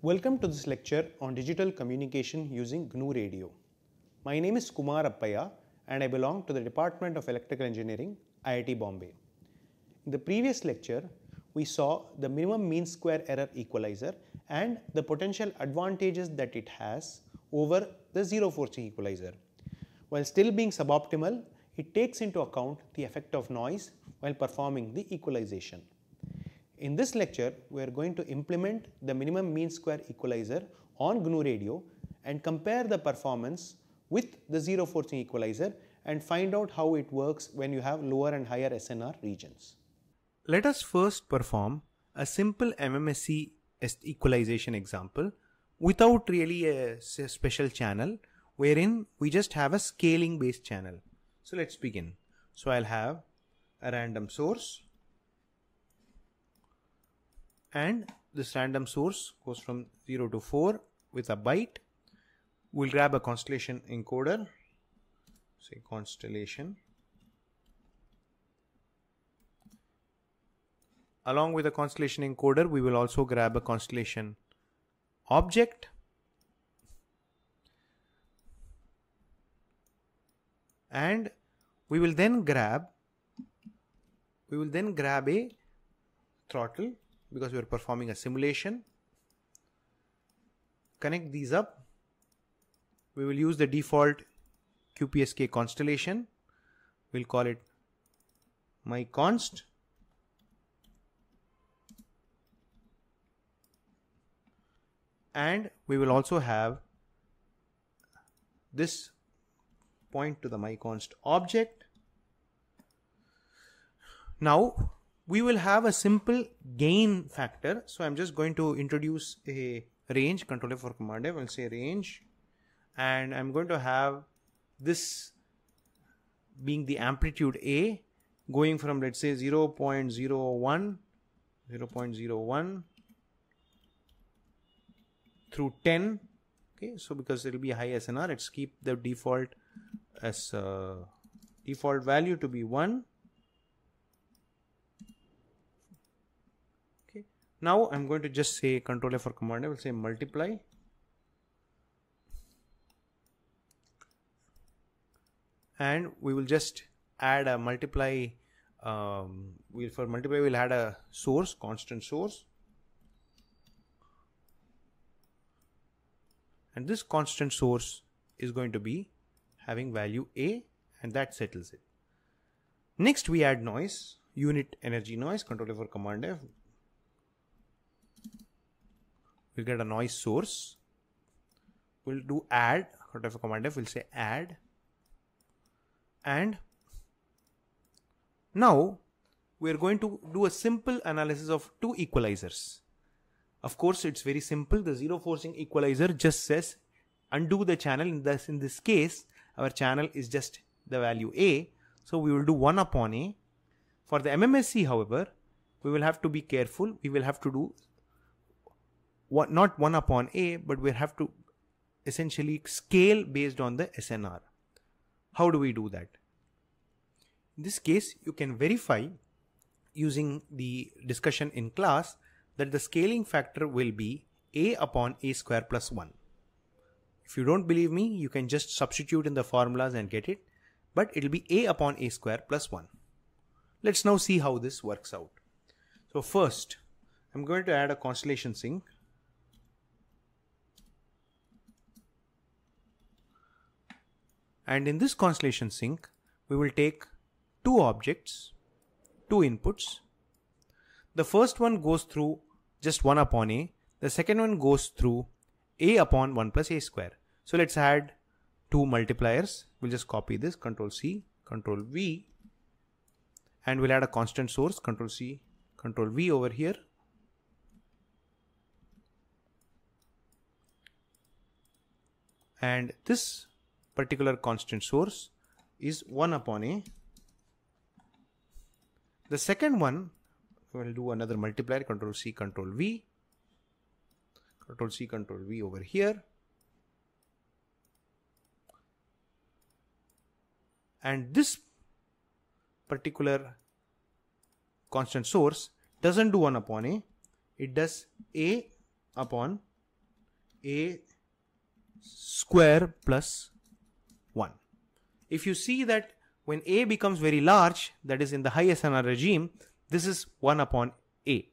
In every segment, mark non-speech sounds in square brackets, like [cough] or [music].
Welcome to this lecture on digital communication using GNU Radio. My name is Kumar Appaya and I belong to the Department of Electrical Engineering, IIT Bombay. In the previous lecture, we saw the minimum mean square error equalizer and the potential advantages that it has over the zero forcing equalizer. While still being suboptimal, it takes into account the effect of noise while performing the equalization. In this lecture, we are going to implement the minimum mean square equalizer on GNU Radio and compare the performance with the zero forcing equalizer and find out how it works when you have lower and higher SNR regions. Let us first perform a simple MMSE equalization example without really a special channel wherein we just have a scaling based channel. So let's begin. So I'll have a random source and this random source goes from 0 to 4 with a byte. We'll grab a constellation encoder, say constellation. Along with a constellation encoder, we will also grab a constellation object. And we will then grab we will then grab a throttle because we are performing a simulation. Connect these up. We will use the default QPSK constellation. We'll call it my const. And we will also have this point to the my const object. Now we will have a simple gain factor. So I'm just going to introduce a range controller for command F. I'll say range and I'm going to have this being the amplitude A going from let's say 0 0.01 0 0.01 through 10 okay so because it will be high SNR let's keep the default as uh, default value to be 1 Now I'm going to just say control F for command. I will say multiply. And we will just add a multiply um, we'll for multiply we'll add a source constant source. And this constant source is going to be having value a and that settles it. Next we add noise unit energy noise control for command F we'll get a noise source. We'll do add. Whatever command F? We'll say add. And now we're going to do a simple analysis of two equalizers. Of course it's very simple. The zero forcing equalizer just says undo the channel. In this in this case our channel is just the value a. So we will do 1 upon a. For the MMSE however we will have to be careful. We will have to do what not 1 upon a but we have to essentially scale based on the SNR. How do we do that? In this case you can verify using the discussion in class that the scaling factor will be a upon a square plus 1. If you don't believe me you can just substitute in the formulas and get it but it will be a upon a square plus 1. Let's now see how this works out. So first I'm going to add a constellation sink And in this constellation sink, we will take two objects, two inputs. The first one goes through just 1 upon a. The second one goes through a upon 1 plus a square. So let's add two multipliers. We'll just copy this, control C, control V. And we'll add a constant source, control C, control V over here. And this particular constant source is 1 upon a. The second one, we'll do another multiplier, control C, control V, control C, control V over here. And this particular constant source doesn't do 1 upon a, it does a upon a square plus 1. If you see that when a becomes very large, that is in the high SNR regime, this is 1 upon a.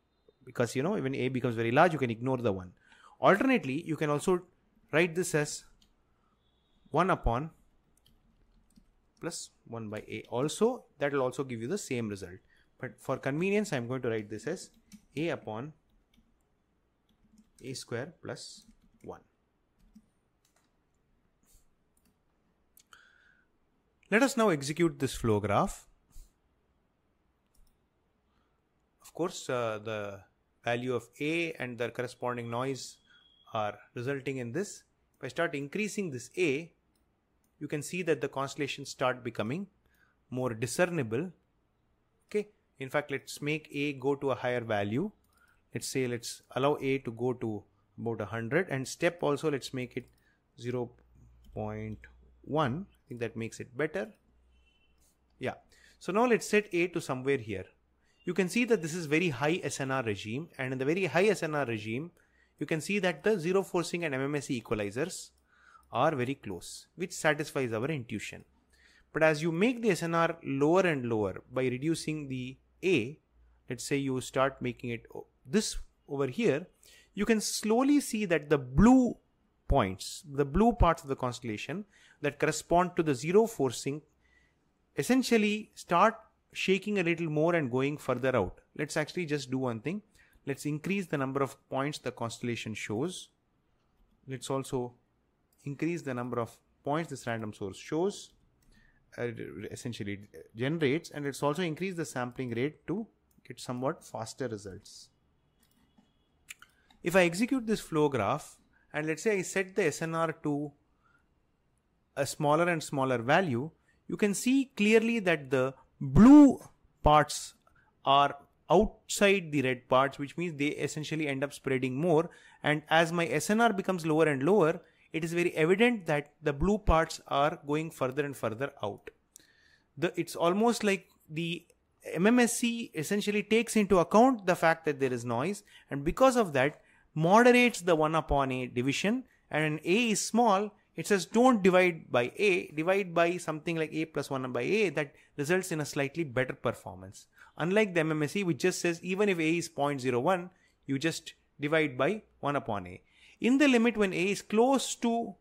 Because you know, when a becomes very large, you can ignore the 1. Alternately, you can also write this as 1 upon plus 1 by a. Also, that will also give you the same result. But for convenience, I am going to write this as a upon a square plus 1. Let us now execute this flow graph. Of course, uh, the value of A and the corresponding noise are resulting in this. If I start increasing this A, you can see that the constellations start becoming more discernible. Okay. In fact, let's make A go to a higher value. Let's say let's allow A to go to about 100 and step also let's make it 0 0.1 I think that makes it better. Yeah. So now let's set A to somewhere here. You can see that this is very high SNR regime and in the very high SNR regime, you can see that the zero forcing and MMSE equalizers are very close, which satisfies our intuition. But as you make the SNR lower and lower by reducing the A, let's say you start making it this over here, you can slowly see that the blue points, the blue parts of the constellation that correspond to the zero forcing essentially start shaking a little more and going further out. Let's actually just do one thing. Let's increase the number of points the constellation shows. Let's also increase the number of points this random source shows, uh, essentially generates, and let's also increase the sampling rate to get somewhat faster results. If I execute this flow graph, and let's say I set the SNR to a smaller and smaller value, you can see clearly that the blue parts are outside the red parts, which means they essentially end up spreading more. And as my SNR becomes lower and lower, it is very evident that the blue parts are going further and further out. The, it's almost like the MMSE essentially takes into account the fact that there is noise, and because of that, moderates the 1 upon a division and when a is small it says don't divide by a divide by something like a plus 1 by a that results in a slightly better performance. Unlike the mmse which just says even if a is 0.01 you just divide by 1 upon a. In the limit when a is close to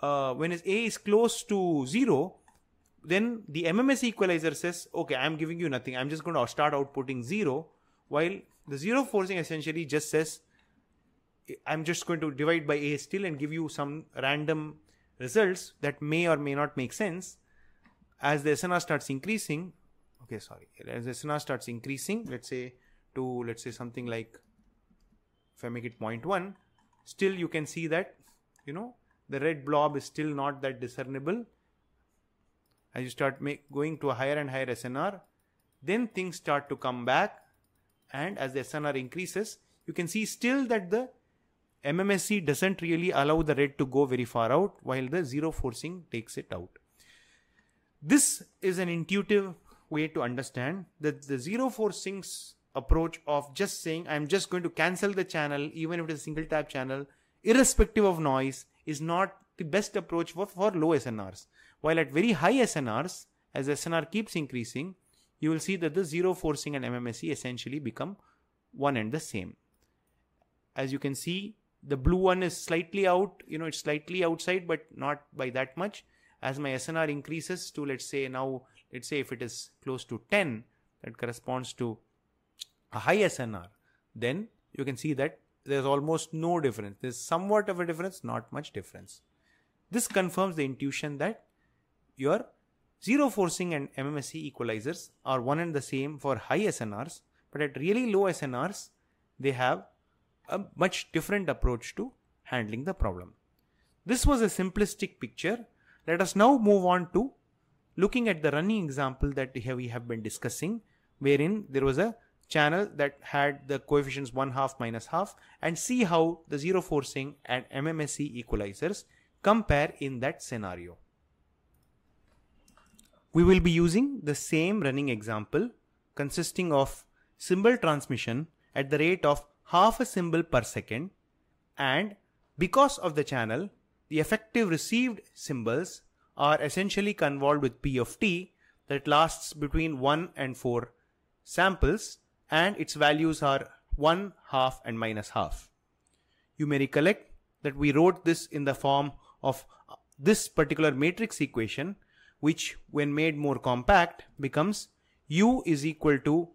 uh, when a is close to 0 then the mmse equalizer says okay i'm giving you nothing. I'm just going to start outputting 0 while the zero forcing essentially just says I'm just going to divide by A still and give you some random results that may or may not make sense. As the SNR starts increasing, okay, sorry, as the SNR starts increasing, let's say to, let's say something like, if I make it 0.1, still you can see that, you know, the red blob is still not that discernible. As you start make, going to a higher and higher SNR, then things start to come back. And as the SNR increases, you can see still that the MMSE doesn't really allow the red to go very far out while the zero forcing takes it out. This is an intuitive way to understand that the zero forcing's approach of just saying I'm just going to cancel the channel even if it is a single tap channel irrespective of noise is not the best approach for, for low SNRs. While at very high SNRs, as SNR keeps increasing, you will see that the zero forcing and MMSE essentially become one and the same. As you can see, the blue one is slightly out you know it's slightly outside but not by that much. As my snr increases to let's say now let's say if it is close to 10 that corresponds to a high snr then you can see that there's almost no difference. There's somewhat of a difference not much difference. This confirms the intuition that your zero forcing and mmse equalizers are one and the same for high snrs but at really low snrs they have a much different approach to handling the problem. This was a simplistic picture. Let us now move on to looking at the running example that we have been discussing, wherein there was a channel that had the coefficients 1 half minus half and see how the zero forcing and MMSE equalizers compare in that scenario. We will be using the same running example consisting of symbol transmission at the rate of half a symbol per second and because of the channel, the effective received symbols are essentially convolved with P of t that lasts between 1 and 4 samples and its values are 1, half and minus half. You may recollect that we wrote this in the form of uh, this particular matrix equation which when made more compact becomes u is equal to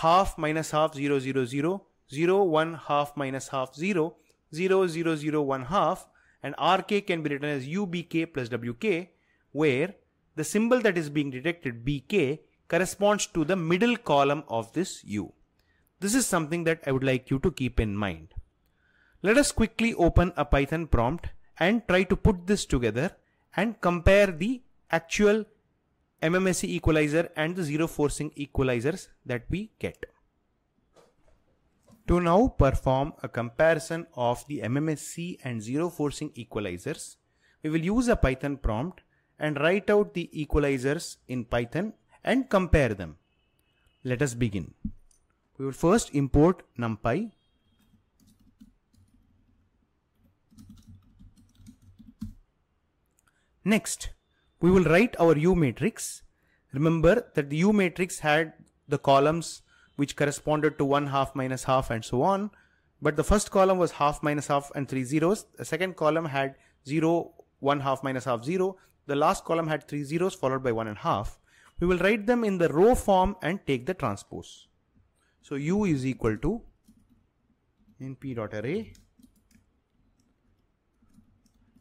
half minus half 0 0 0 0 1 half minus half 0 0 0 0 1 half and rk can be written as ubk plus wk where the symbol that is being detected bk corresponds to the middle column of this u. This is something that I would like you to keep in mind. Let us quickly open a Python prompt and try to put this together and compare the actual MMSE equalizer and the zero forcing equalizers that we get. To now perform a comparison of the MMSE and zero forcing equalizers, we will use a Python prompt and write out the equalizers in Python and compare them. Let us begin. We will first import NumPy. Next, we will write our U matrix. Remember that the U matrix had the columns which corresponded to 1 half minus half and so on. But the first column was half minus half and three zeros. The second column had 0, 1 half minus half 0. The last column had three zeros followed by 1 and half. We will write them in the row form and take the transpose. So u is equal to np dot array.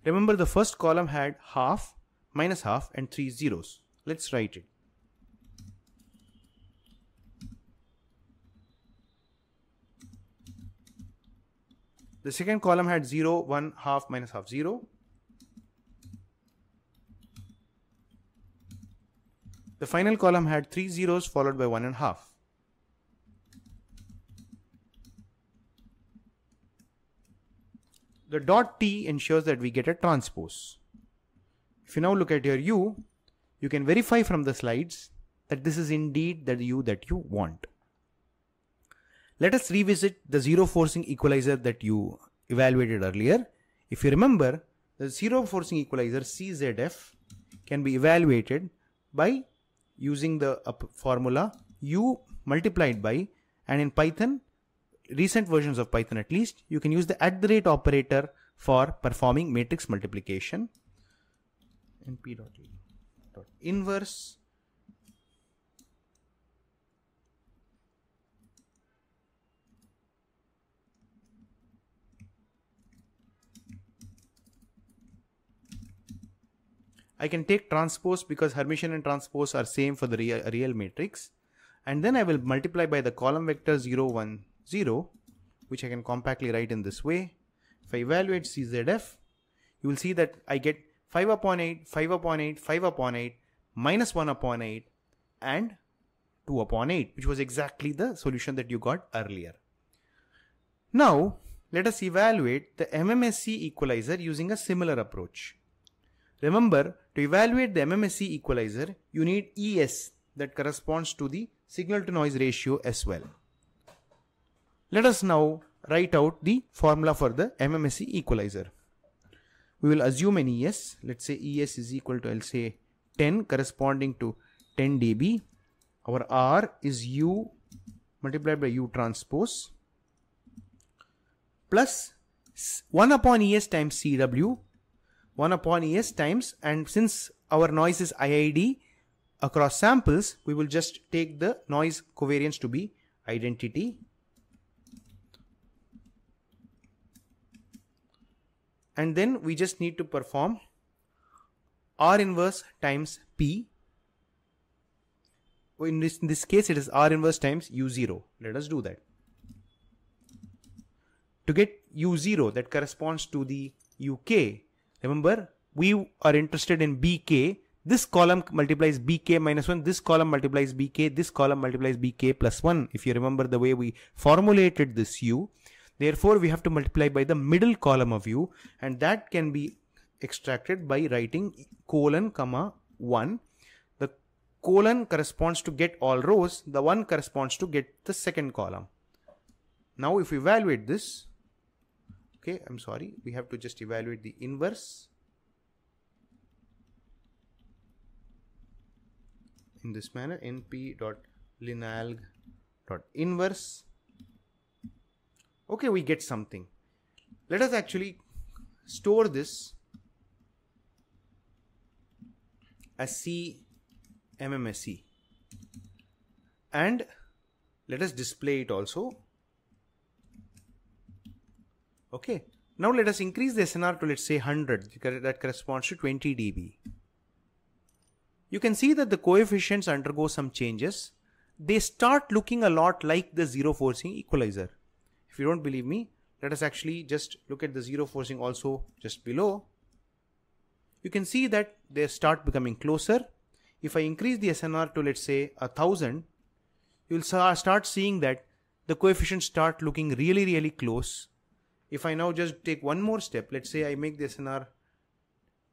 Remember the first column had half, minus half and three zeros. Let's write it. The second column had 0, 1, half, minus half, 0. The final column had three zeros followed by one and half. The dot t ensures that we get a transpose. If you now look at your u, you can verify from the slides that this is indeed the u that you want. Let us revisit the zero forcing equalizer that you evaluated earlier. If you remember, the zero forcing equalizer CZF can be evaluated by using the formula u multiplied by and in Python recent versions of Python at least you can use the at the rate operator for performing matrix multiplication np dot, dot inverse I can take transpose because Hermitian and transpose are same for the real, real matrix. And then I will multiply by the column vector 0, 1, 0, which I can compactly write in this way. If I evaluate CZF, you will see that I get 5 upon 8, 5 upon 8, 5 upon 8, minus 1 upon 8, and 2 upon 8, which was exactly the solution that you got earlier. Now, let us evaluate the MMSE equalizer using a similar approach. Remember, to evaluate the MMSE equalizer, you need ES that corresponds to the signal to noise ratio as well. Let us now write out the formula for the MMSE equalizer. We will assume an ES. Let's say ES is equal to, I'll say 10 corresponding to 10 dB. Our R is U multiplied by U transpose plus 1 upon ES times CW 1 upon ES times and since our noise is IID across samples, we will just take the noise covariance to be identity. And then we just need to perform R inverse times P. In this, in this case, it is R inverse times U0. Let us do that. To get U0 that corresponds to the UK, Remember, we are interested in bk. This column multiplies bk minus 1. This column multiplies bk. This column multiplies bk plus 1. If you remember the way we formulated this u. Therefore, we have to multiply by the middle column of u. And that can be extracted by writing colon comma 1. The colon corresponds to get all rows. The 1 corresponds to get the second column. Now, if we evaluate this, okay I'm sorry. We have to just evaluate the inverse. In this manner np dot linalg dot inverse okay we get something. Let us actually store this as C MMSE and let us display it also okay. Now let us increase the SNR to let's say 100 that corresponds to 20 dB. You can see that the coefficients undergo some changes. They start looking a lot like the zero forcing equalizer. If you don't believe me let us actually just look at the zero forcing also just below. You can see that they start becoming closer. If I increase the SNR to let's say a thousand, you'll start seeing that the coefficients start looking really, really close. If I now just take one more step, let's say I make the SNR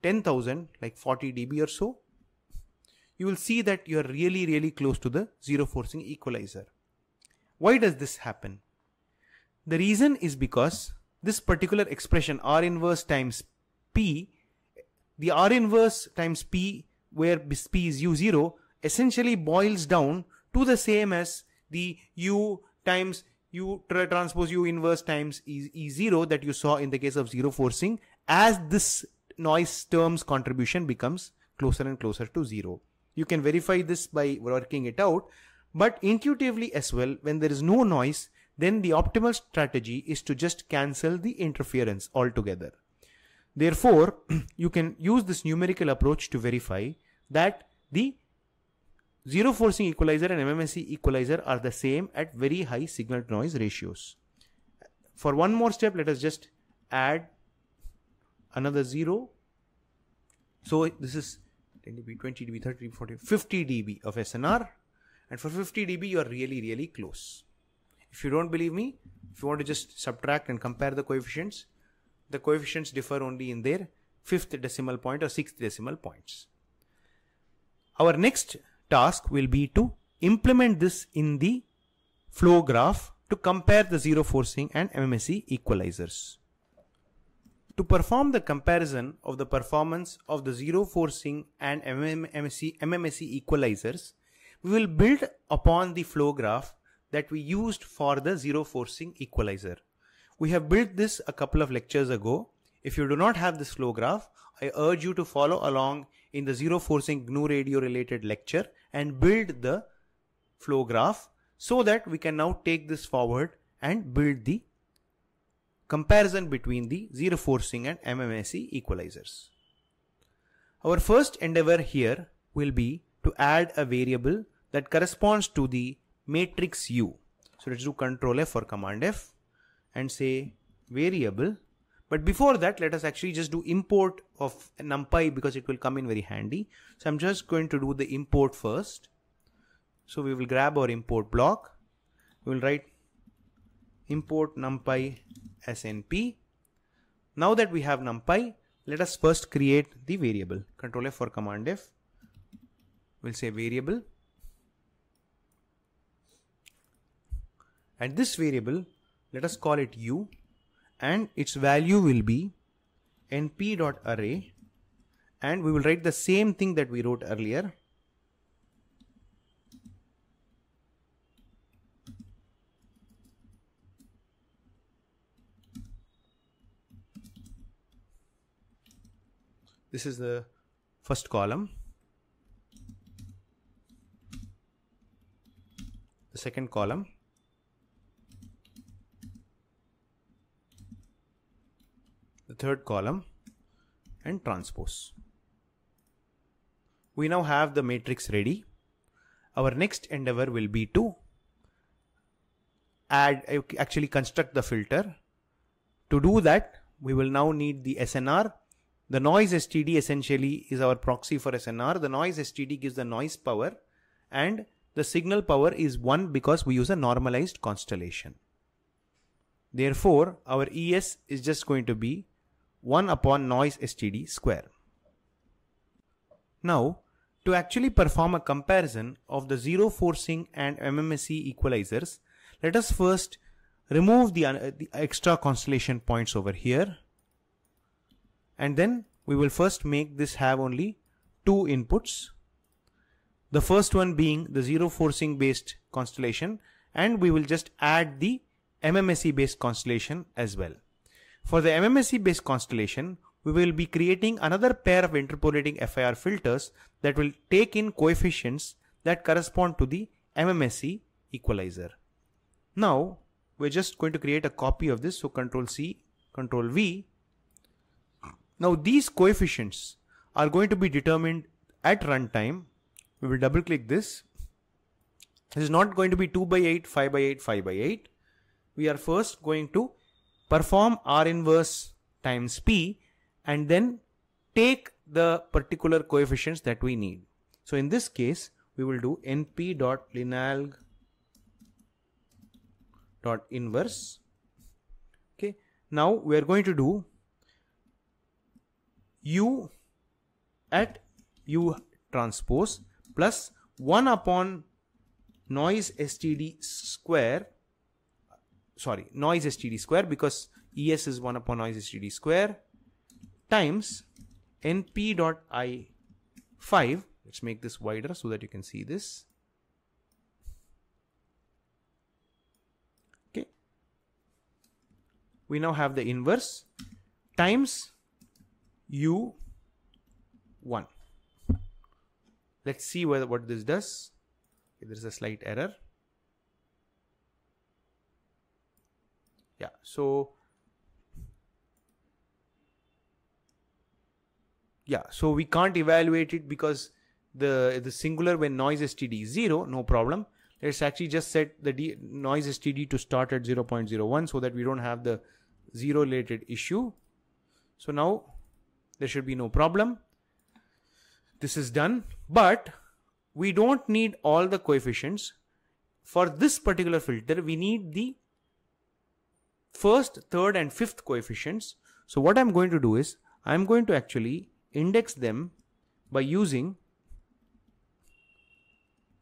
10,000, like 40 dB or so, you will see that you're really, really close to the zero forcing equalizer. Why does this happen? The reason is because this particular expression R inverse times P the R inverse times P where P is U0 essentially boils down to the same as the U times U transpose U inverse times E, E0 that you saw in the case of zero forcing as this noise terms contribution becomes closer and closer to zero. You can verify this by working it out but intuitively as well when there is no noise then the optimal strategy is to just cancel the interference altogether. Therefore, [clears throat] you can use this numerical approach to verify that the zero forcing equalizer and MMSE equalizer are the same at very high signal to noise ratios. For one more step, let us just add another zero. So this is 10 dB, 20 dB, 30 dB, 40, 50 dB of SNR. And for 50 dB, you are really, really close. If you don't believe me, if you want to just subtract and compare the coefficients, the coefficients differ only in their fifth decimal point or sixth decimal points. Our next task will be to implement this in the flow graph to compare the zero forcing and MMSE equalizers. To perform the comparison of the performance of the zero forcing and MMSE, MMSE equalizers, we will build upon the flow graph that we used for the zero forcing equalizer. We have built this a couple of lectures ago. If you do not have this flow graph, I urge you to follow along in the zero forcing GNU radio related lecture and build the flow graph so that we can now take this forward and build the comparison between the zero forcing and MMSE equalizers. Our first endeavor here will be to add a variable that corresponds to the matrix U. So let's do control F for command F and say variable. But before that, let us actually just do import of numpy because it will come in very handy. So I'm just going to do the import first. So we will grab our import block. We will write import numpy as np. Now that we have numpy, let us first create the variable. Control F for command F. We'll say variable. And this variable let us call it u and its value will be np.array and we will write the same thing that we wrote earlier. This is the first column. The second column the third column and transpose. We now have the matrix ready. Our next endeavor will be to add, uh, actually construct the filter. To do that, we will now need the SNR. The noise STD essentially is our proxy for SNR. The noise STD gives the noise power and the signal power is 1 because we use a normalized constellation. Therefore, our ES is just going to be 1 upon noise std square. Now, to actually perform a comparison of the zero forcing and MMSE equalizers, let us first remove the, uh, the extra constellation points over here and then we will first make this have only two inputs the first one being the zero forcing based constellation and we will just add the MMSE based constellation as well. For the MMSE based constellation, we will be creating another pair of interpolating FIR filters that will take in coefficients that correspond to the MMSE equalizer. Now, we're just going to create a copy of this. So control C, control V. Now these coefficients are going to be determined at runtime we will double click this. This is not going to be 2 by 8, 5 by 8, 5 by 8. We are first going to perform R inverse times P and then take the particular coefficients that we need. So in this case, we will do np dot linalg dot inverse. Okay. Now we are going to do u at u transpose plus 1 upon noise std square sorry noise std square because es is 1 upon noise std square times np dot i 5 let's make this wider so that you can see this okay we now have the inverse times u 1 Let's see whether what this does. Okay, there is a slight error. Yeah, so yeah, so we can't evaluate it because the the singular when noise std is 0, no problem. Let's actually just set the D, noise std to start at 0.01 so that we don't have the zero related issue. So now there should be no problem this is done, but we don't need all the coefficients. For this particular filter, we need the first, third and fifth coefficients. So what I'm going to do is, I'm going to actually index them by using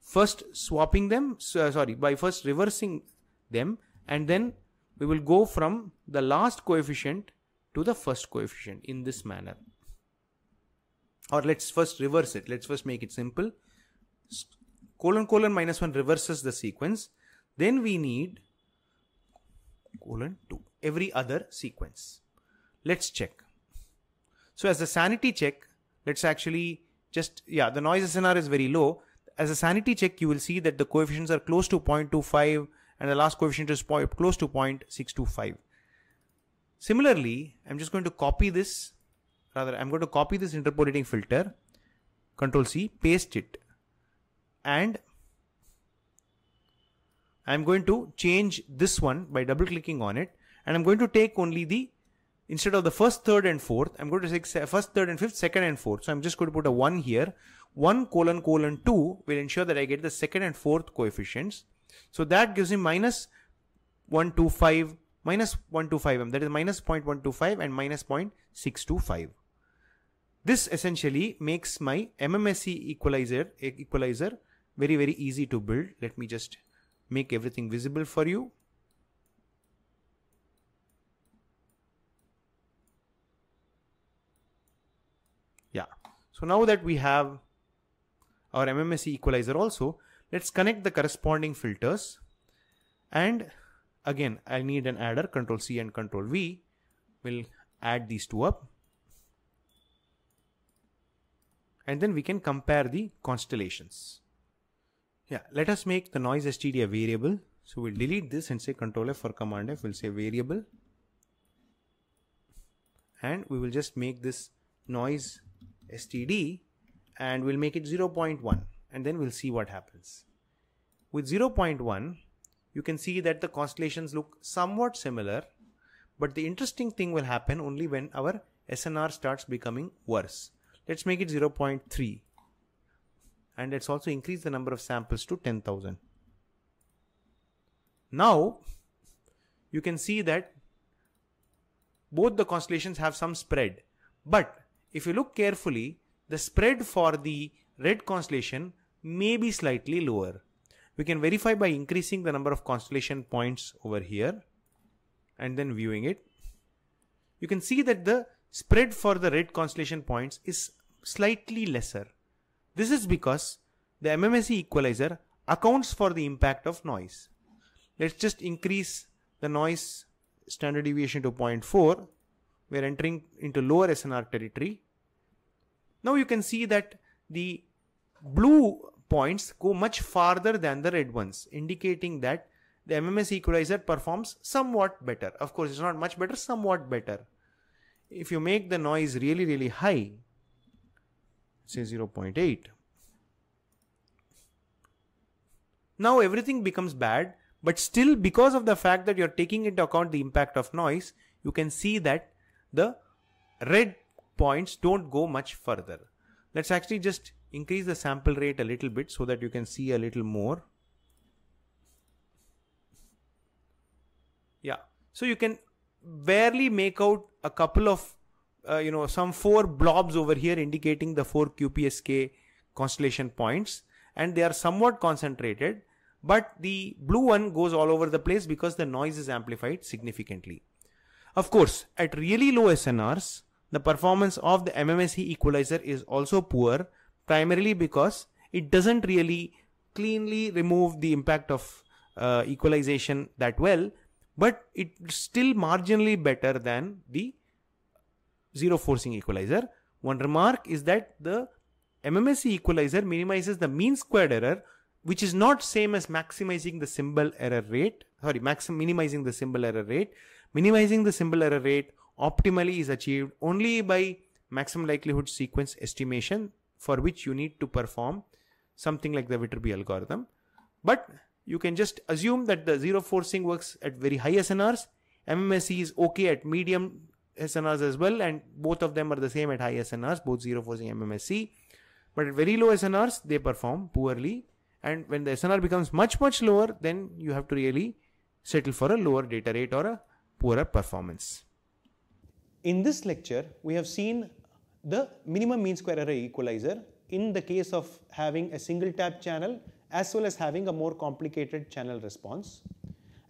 first swapping them, uh, sorry, by first reversing them and then we will go from the last coefficient to the first coefficient in this manner or let's first reverse it. Let's first make it simple. Colon colon minus 1 reverses the sequence. Then we need colon 2 every other sequence. Let's check. So as a sanity check, let's actually just, yeah, the noise SNR is very low. As a sanity check, you will see that the coefficients are close to 0.25 and the last coefficient is close to 0.625. Similarly, I'm just going to copy this rather I'm going to copy this interpolating filter control C paste it and I'm going to change this one by double clicking on it and I'm going to take only the instead of the first third and fourth I'm going to take first third and fifth second and fourth. So I'm just going to put a 1 here. 1 colon colon 2 will ensure that I get the second and fourth coefficients. So that gives me minus 125 minus 125m that is minus 0.125 and minus 0.625 this essentially makes my MMSE equalizer, equalizer very, very easy to build. Let me just make everything visible for you. Yeah. So now that we have our MMSE equalizer also, let's connect the corresponding filters. And again, I need an adder, control C and control V will add these two up. and then we can compare the constellations. Yeah, let us make the noise std a variable. So we'll delete this and say control F for command F, we'll say variable. And we will just make this noise std and we'll make it 0.1 and then we'll see what happens. With 0.1, you can see that the constellations look somewhat similar, but the interesting thing will happen only when our SNR starts becoming worse. Let's make it 0.3 and let's also increase the number of samples to 10,000. Now you can see that both the constellations have some spread but if you look carefully the spread for the red constellation may be slightly lower. We can verify by increasing the number of constellation points over here. and then viewing it, you can see that the spread for the red constellation points is slightly lesser. This is because the MMSE equalizer accounts for the impact of noise. Let's just increase the noise standard deviation to 0.4. We are entering into lower SNR territory. Now you can see that the blue points go much farther than the red ones, indicating that the MMS equalizer performs somewhat better. Of course, it's not much better, somewhat better. If you make the noise really, really high, say 0.8, now everything becomes bad, but still because of the fact that you're taking into account the impact of noise, you can see that the red points don't go much further. Let's actually just increase the sample rate a little bit so that you can see a little more. Yeah, so you can barely make out a couple of, uh, you know, some four blobs over here indicating the four QPSK constellation points and they are somewhat concentrated but the blue one goes all over the place because the noise is amplified significantly. Of course, at really low SNRs, the performance of the MMSE equalizer is also poor primarily because it doesn't really cleanly remove the impact of uh, equalization that well, but it's still marginally better than the zero forcing equalizer. One remark is that the MMSE equalizer minimizes the mean squared error, which is not same as maximizing the symbol error rate. Sorry, maxim minimizing the symbol error rate. Minimizing the symbol error rate optimally is achieved only by maximum likelihood sequence estimation for which you need to perform something like the Viterbi algorithm. But you can just assume that the zero forcing works at very high SNRs. MMSE is okay at medium SNRs as well, and both of them are the same at high SNRs, both zero forcing MMSE. But at very low SNRs, they perform poorly. And when the SNR becomes much, much lower, then you have to really settle for a lower data rate or a poorer performance. In this lecture, we have seen the minimum mean square error equalizer in the case of having a single tap channel as well as having a more complicated channel response.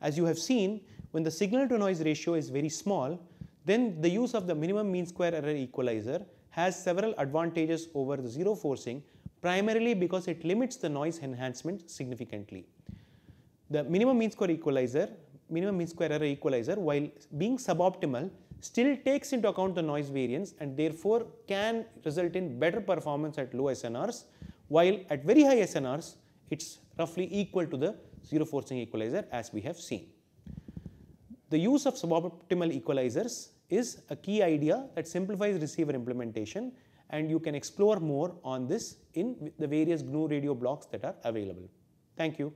As you have seen, when the signal to noise ratio is very small, then the use of the minimum mean square error equalizer has several advantages over the zero forcing primarily because it limits the noise enhancement significantly. The minimum mean square equalizer, minimum mean square error equalizer while being suboptimal still takes into account the noise variance and therefore can result in better performance at low SNRs while at very high SNRs it's roughly equal to the zero forcing equalizer as we have seen. The use of suboptimal equalizers is a key idea that simplifies receiver implementation and you can explore more on this in the various GNU radio blocks that are available. Thank you.